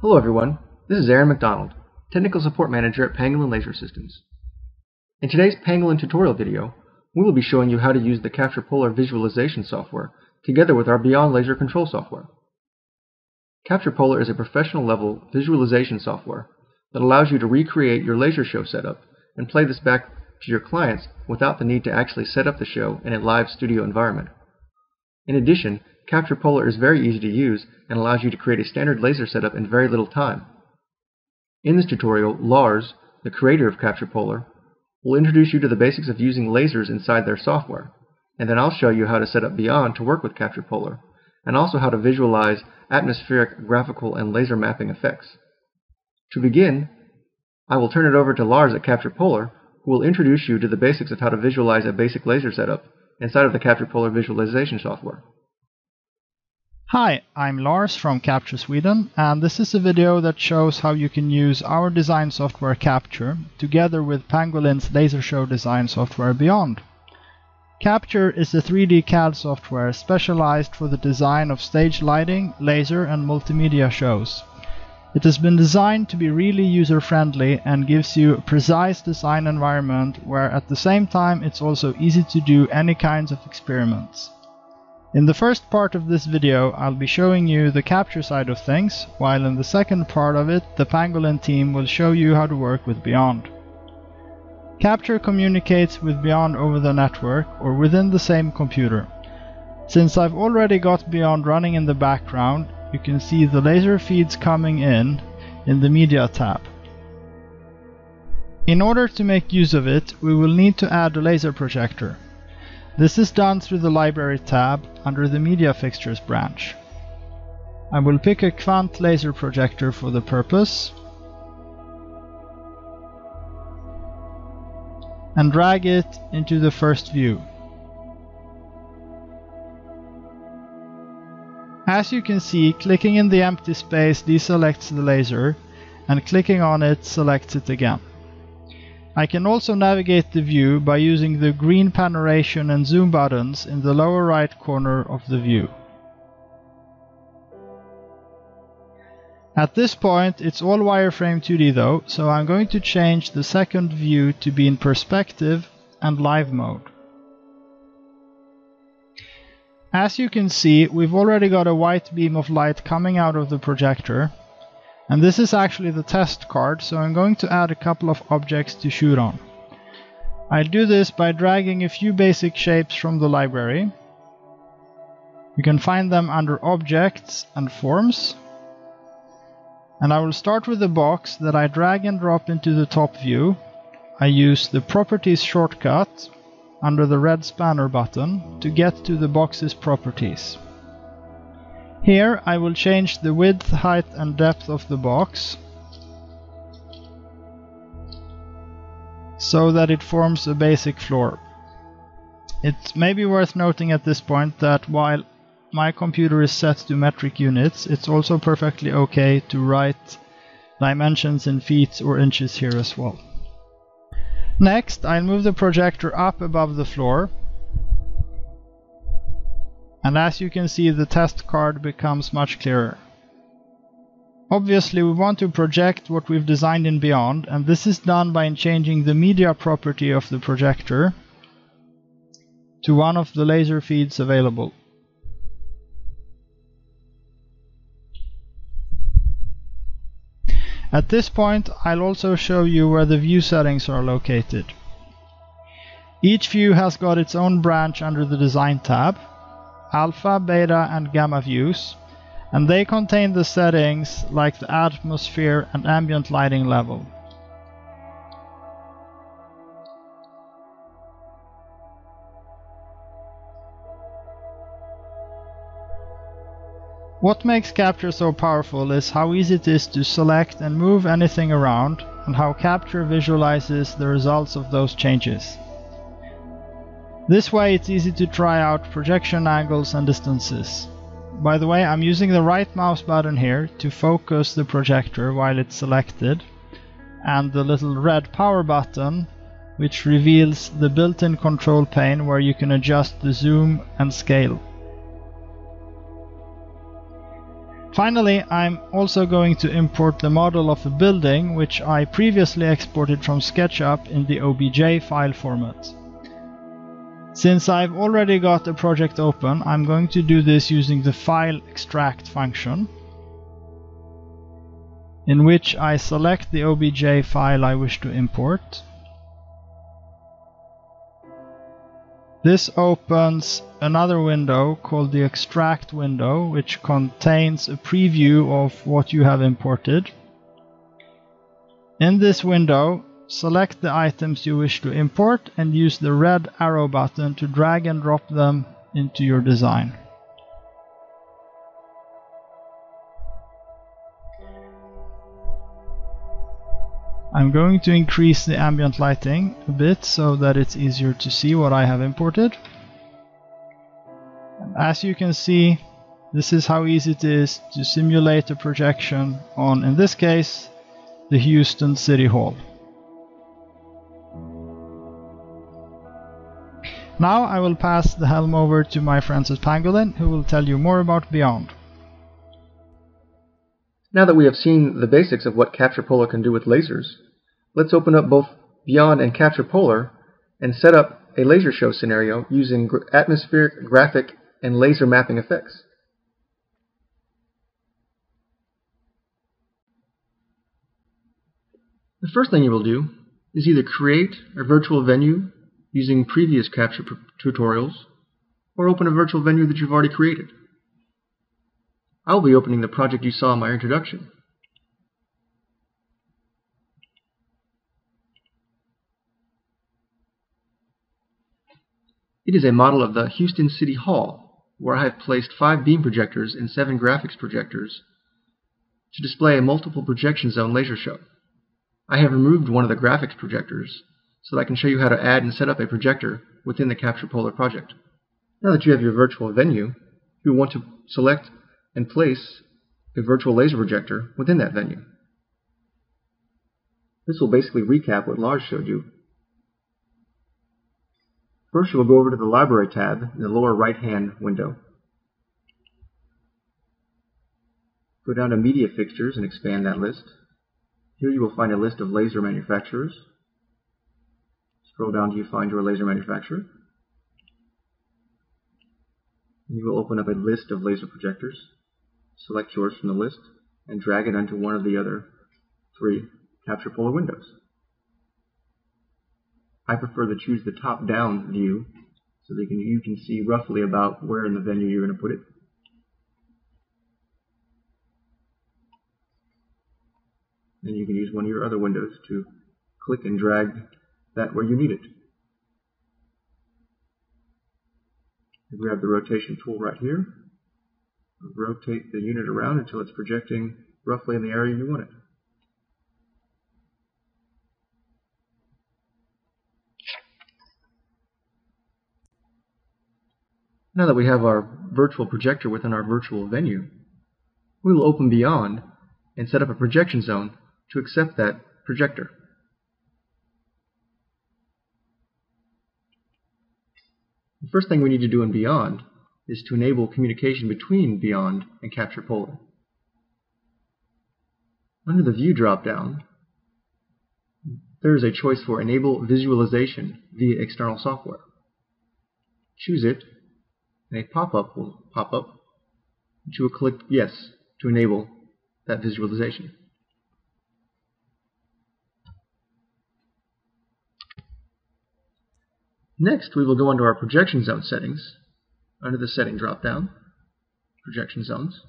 Hello everyone, this is Aaron McDonald, Technical Support Manager at Pangolin Laser Systems. In today's Pangolin tutorial video, we will be showing you how to use the Capture Polar visualization software together with our Beyond Laser Control software. Capture Polar is a professional level visualization software that allows you to recreate your laser show setup and play this back to your clients without the need to actually set up the show in a live studio environment. In addition, Capture Polar is very easy to use and allows you to create a standard laser setup in very little time. In this tutorial, Lars, the creator of Capture Polar, will introduce you to the basics of using lasers inside their software, and then I'll show you how to set up Beyond to work with Capture Polar, and also how to visualize atmospheric, graphical, and laser mapping effects. To begin, I will turn it over to Lars at Capture Polar, who will introduce you to the basics of how to visualize a basic laser setup inside of the Capture Polar visualization software. Hi, I'm Lars from Capture Sweden and this is a video that shows how you can use our design software Capture together with Pangolin's laser show design software Beyond. Capture is a 3D CAD software specialized for the design of stage lighting, laser and multimedia shows. It has been designed to be really user-friendly and gives you a precise design environment where at the same time it's also easy to do any kinds of experiments. In the first part of this video I'll be showing you the capture side of things, while in the second part of it the Pangolin team will show you how to work with Beyond. Capture communicates with Beyond over the network or within the same computer. Since I've already got Beyond running in the background, you can see the laser feeds coming in in the Media tab. In order to make use of it, we will need to add a laser projector. This is done through the Library tab under the Media Fixtures branch. I will pick a Kvant laser projector for the purpose and drag it into the first view. As you can see, clicking in the empty space deselects the laser and clicking on it selects it again. I can also navigate the view by using the green panoration and zoom buttons in the lower right corner of the view. At this point it's all wireframe 2D though, so I'm going to change the second view to be in perspective and live mode. As you can see, we've already got a white beam of light coming out of the projector, and this is actually the test card, so I'm going to add a couple of objects to shoot on. I'll do this by dragging a few basic shapes from the library. You can find them under Objects and Forms. And I will start with the box that I drag and drop into the top view. I use the Properties shortcut under the red spanner button to get to the box's properties. Here I will change the width, height and depth of the box so that it forms a basic floor. It may be worth noting at this point that while my computer is set to metric units, it's also perfectly okay to write dimensions in feet or inches here as well. Next, I'll move the projector up above the floor and as you can see the test card becomes much clearer. Obviously we want to project what we've designed in Beyond and this is done by changing the media property of the projector to one of the laser feeds available. At this point I'll also show you where the view settings are located. Each view has got its own branch under the Design tab alpha, beta and gamma views and they contain the settings like the atmosphere and ambient lighting level. What makes Capture so powerful is how easy it is to select and move anything around and how Capture visualizes the results of those changes. This way it's easy to try out projection angles and distances. By the way, I'm using the right mouse button here to focus the projector while it's selected, and the little red power button which reveals the built-in control pane where you can adjust the zoom and scale. Finally, I'm also going to import the model of a building which I previously exported from SketchUp in the OBJ file format. Since I've already got a project open, I'm going to do this using the file extract function in which I select the OBJ file I wish to import. This opens another window called the extract window which contains a preview of what you have imported. In this window select the items you wish to import and use the red arrow button to drag and drop them into your design. I'm going to increase the ambient lighting a bit so that it's easier to see what I have imported. As you can see, this is how easy it is to simulate a projection on, in this case, the Houston City Hall. Now I will pass the helm over to my Francis Pangolin, who will tell you more about Beyond. Now that we have seen the basics of what Capture Polar can do with lasers, let's open up both Beyond and Capture Polar and set up a laser show scenario using gr atmospheric, graphic, and laser mapping effects. The first thing you will do is either create a virtual venue using previous capture tutorials or open a virtual venue that you've already created. I'll be opening the project you saw in my introduction. It is a model of the Houston City Hall, where I have placed five beam projectors and seven graphics projectors to display a multiple projection zone laser show. I have removed one of the graphics projectors so that I can show you how to add and set up a projector within the Capture Polar project. Now that you have your virtual venue, you want to select and place a virtual laser projector within that venue. This will basically recap what Lars showed you. First, you will go over to the Library tab in the lower right-hand window. Go down to Media Fixtures and expand that list. Here you will find a list of laser manufacturers. Scroll down till you find your laser manufacturer. You will open up a list of laser projectors select yours from the list, and drag it onto one of the other three Capture Polar windows. I prefer to choose the top-down view so that you can, you can see roughly about where in the venue you're going to put it. And you can use one of your other windows to click and drag that where you need it. grab the rotation tool right here rotate the unit around until it's projecting roughly in the area you want it. Now that we have our virtual projector within our virtual venue, we will open Beyond and set up a projection zone to accept that projector. The first thing we need to do in Beyond is to enable communication between Beyond and Capture Polar. Under the View drop-down, there is a choice for Enable Visualization via external software. Choose it, and a pop-up will pop up, you will click Yes to enable that visualization. Next, we will go into our projection zone settings under the Setting drop-down, Projection Zones.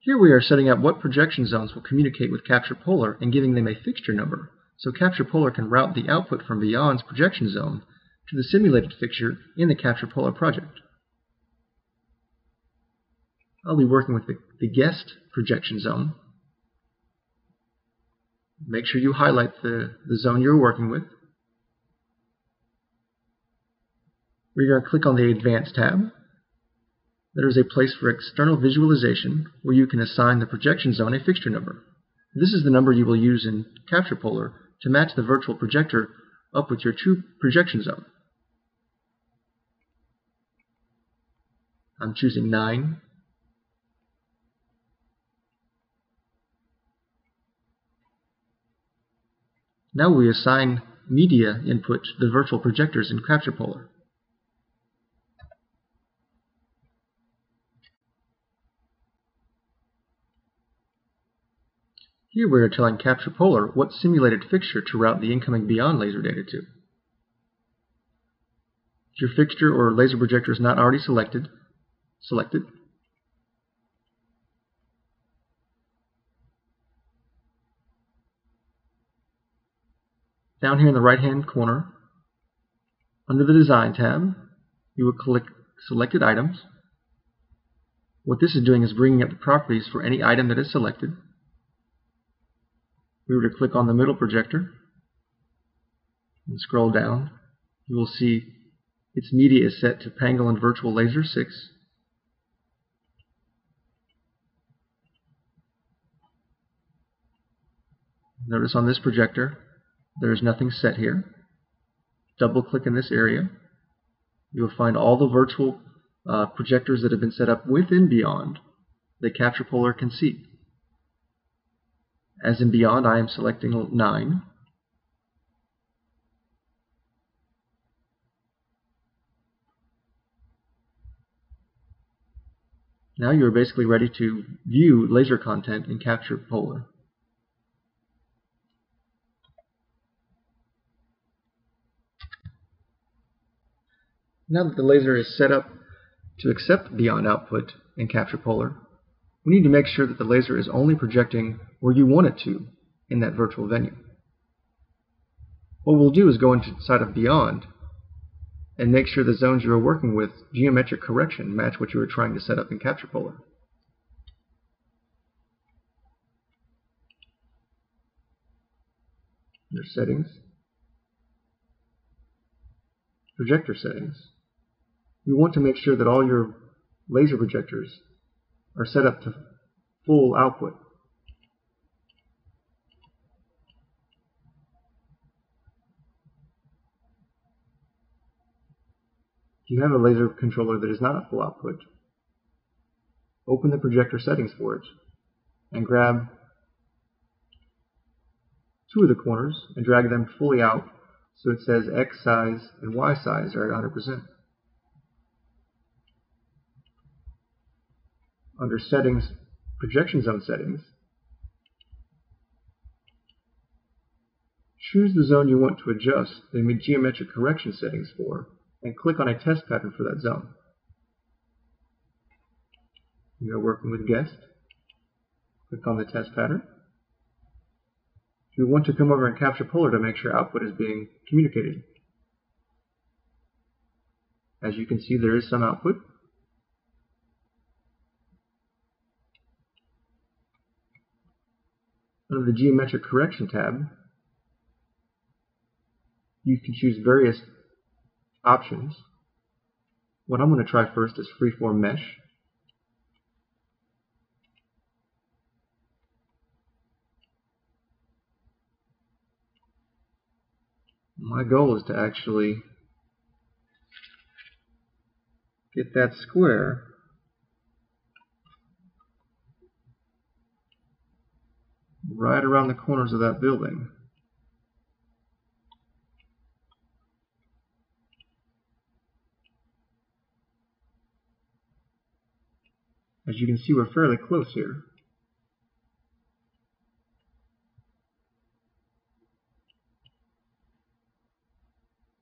Here we are setting up what projection zones will communicate with Capture Polar and giving them a fixture number, so Capture Polar can route the output from Beyond's projection zone to the simulated fixture in the Capture Polar project. I'll be working with the, the guest projection zone. Make sure you highlight the, the zone you're working with. We're going to click on the Advanced tab. There is a place for external visualization where you can assign the projection zone a fixture number. This is the number you will use in Capture Polar to match the virtual projector up with your true projection zone. I'm choosing 9. Now we assign media input to the virtual projectors in Capture Polar. Here we are telling Capture Polar what simulated fixture to route the incoming beyond laser data to. If your fixture or laser projector is not already selected, select it. Down here in the right hand corner, under the Design tab, you will click Selected Items. What this is doing is bringing up the properties for any item that is selected we were to click on the middle projector and scroll down, you will see its media is set to Pangolin Virtual Laser 6. Notice on this projector, there is nothing set here. Double click in this area. You will find all the virtual uh, projectors that have been set up within Beyond that Capture Polar can see. As in beyond, I am selecting 9. Now you are basically ready to view laser content in Capture Polar. Now that the laser is set up to accept beyond output in Capture Polar, we need to make sure that the laser is only projecting where you want it to in that virtual venue. What we'll do is go inside of Beyond and make sure the zones you are working with geometric correction match what you are trying to set up in Capture Polar. Your settings, projector settings. You want to make sure that all your laser projectors are set up to full output. If you have a laser controller that is not at full output, open the projector settings for it and grab two of the corners and drag them fully out so it says X size and Y size are at 100%. Under Settings, Projection Zone Settings, choose the zone you want to adjust the geometric correction settings for, and click on a test pattern for that zone. We are working with guest. Click on the test pattern. You want to come over and capture polar to make sure output is being communicated. As you can see, there is some output. Under the Geometric Correction tab, you can choose various options. What I'm going to try first is Freeform Mesh. My goal is to actually get that square right around the corners of that building. As you can see, we're fairly close here.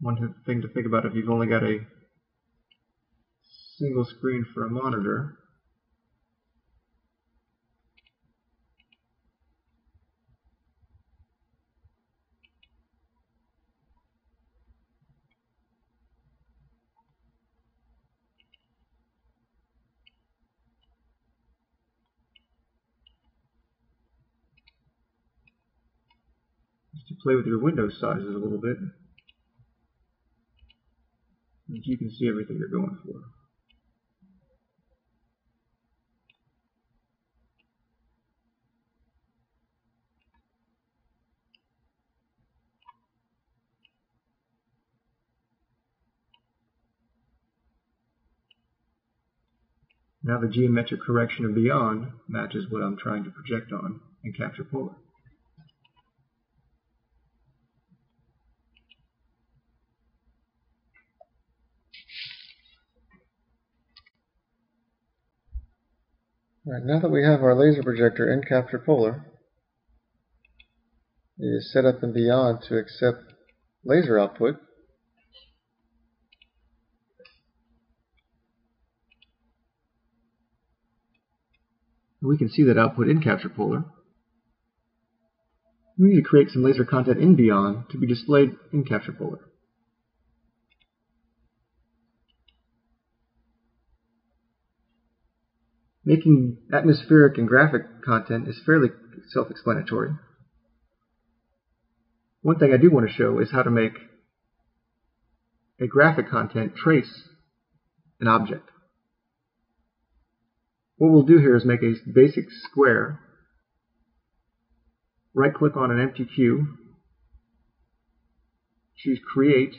One thing to think about if you've only got a single screen for a monitor to play with your window sizes a little bit. And you can see everything you're going for. Now the geometric correction of beyond matches what I'm trying to project on and capture polar. Now that we have our laser projector in Capture Polar, it is set up and beyond to accept laser output. We can see that output in Capture Polar. We need to create some laser content in Beyond to be displayed in Capture Polar. Making atmospheric and graphic content is fairly self-explanatory. One thing I do want to show is how to make a graphic content trace an object. What we'll do here is make a basic square, right click on an empty cube, choose create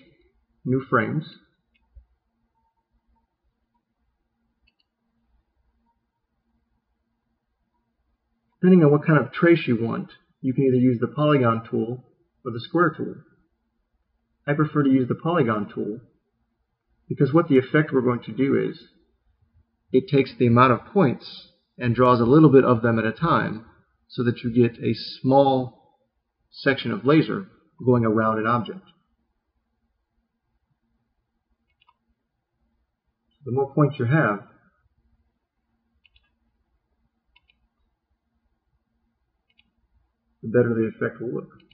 new frames, Depending on what kind of trace you want, you can either use the polygon tool or the square tool. I prefer to use the polygon tool because what the effect we're going to do is it takes the amount of points and draws a little bit of them at a time so that you get a small section of laser going around an object. The more points you have, better the effect will look.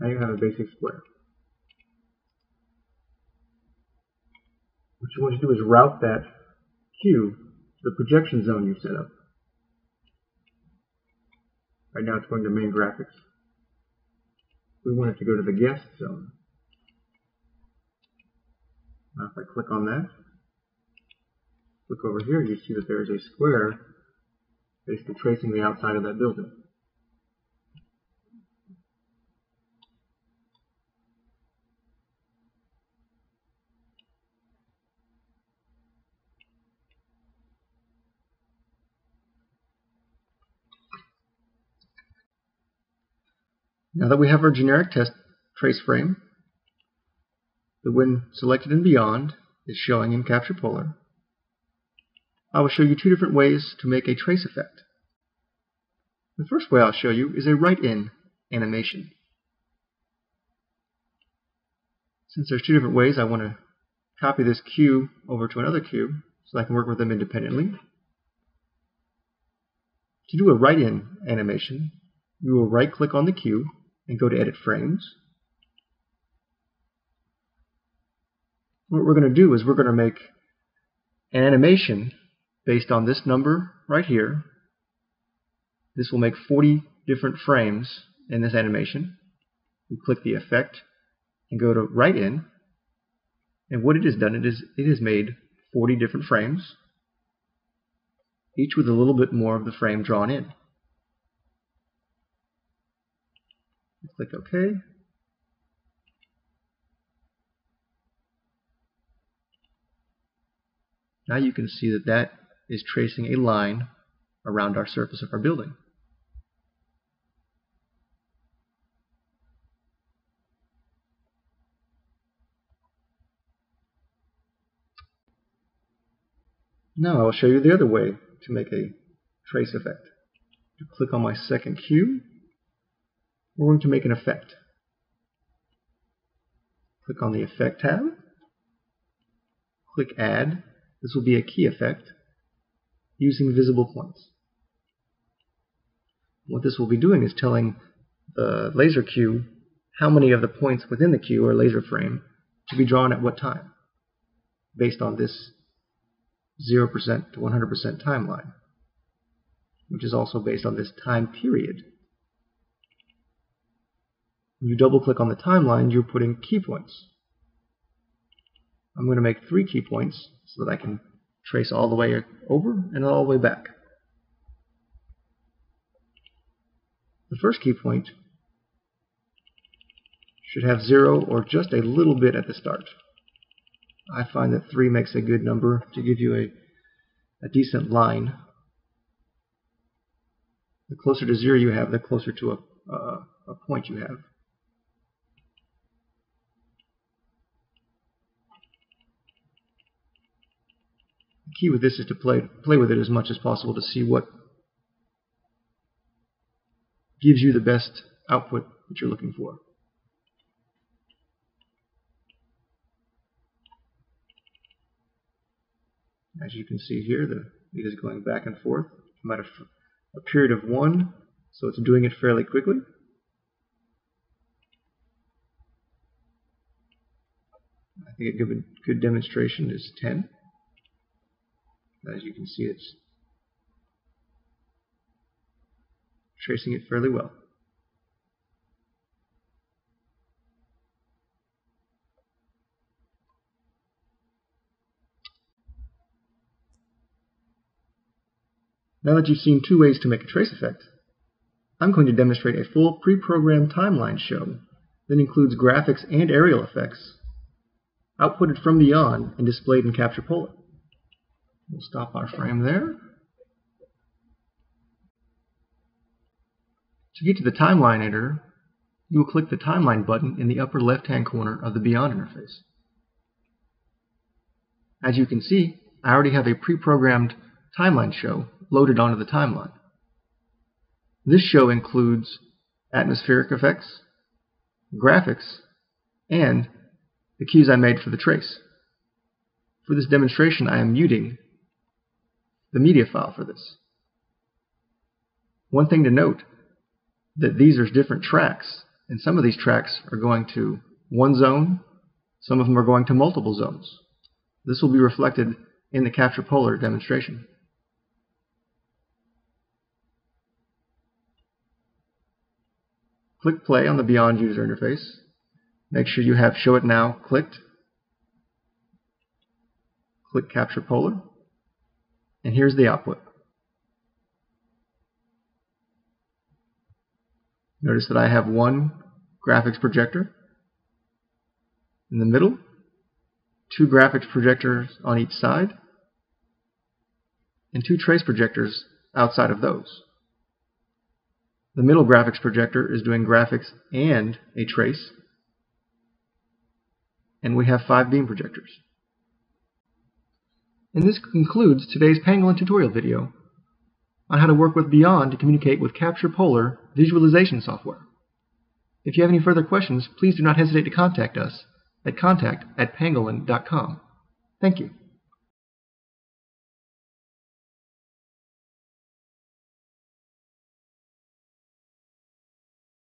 Now you have a basic square. What you want to do is route that cube to the projection zone you set up. Right now it's going to main graphics. We want it to go to the guest zone. Now if I click on that, look over here, you see that there is a square basically tracing the outside of that building. Now that we have our generic test trace frame, the when selected and beyond is showing in Capture Polar. I will show you two different ways to make a trace effect. The first way I'll show you is a write-in animation. Since there's two different ways, I want to copy this cube over to another cube so I can work with them independently. To do a write-in animation, you will right-click on the cube and go to Edit Frames. What we're going to do is we're going to make an animation based on this number right here. This will make 40 different frames in this animation. We click the effect and go to write-in. And what it has done, it is it has made 40 different frames, each with a little bit more of the frame drawn in. Click OK. Now you can see that that is tracing a line around our surface of our building. Now I'll show you the other way to make a trace effect. Click on my second cube, we're going to make an effect. Click on the Effect tab. Click Add. This will be a key effect using visible points. What this will be doing is telling the laser cue how many of the points within the cue or laser frame to be drawn at what time based on this 0% to 100% timeline, which is also based on this time period. When you double click on the timeline, you're putting key points. I'm going to make three key points so that I can trace all the way over and all the way back. The first key point should have zero or just a little bit at the start. I find that 3 makes a good number to give you a, a decent line. The closer to 0 you have, the closer to a, uh, a point you have. Key with this is to play, play with it as much as possible to see what gives you the best output that you're looking for. As you can see here, the it is going back and forth. I'm at a, a period of one, so it's doing it fairly quickly. I think a good, good demonstration is 10. As you can see, it's tracing it fairly well. Now that you've seen two ways to make a trace effect, I'm going to demonstrate a full pre-programmed timeline show that includes graphics and aerial effects outputted from beyond and displayed in Capture Polar. We'll stop our frame there. To get to the timeline editor, you will click the timeline button in the upper left-hand corner of the Beyond interface. As you can see, I already have a pre-programmed timeline show loaded onto the timeline. This show includes atmospheric effects, graphics, and the cues I made for the trace. For this demonstration, I am muting the media file for this. One thing to note that these are different tracks, and some of these tracks are going to one zone, some of them are going to multiple zones. This will be reflected in the Capture Polar demonstration. Click play on the Beyond user interface. Make sure you have Show It Now clicked. Click Capture Polar. And here's the output. Notice that I have one graphics projector in the middle, two graphics projectors on each side, and two trace projectors outside of those. The middle graphics projector is doing graphics and a trace. And we have five beam projectors. And this concludes today's Pangolin tutorial video on how to work with Beyond to communicate with Capture Polar visualization software. If you have any further questions, please do not hesitate to contact us at contact at pangolin.com. Thank you.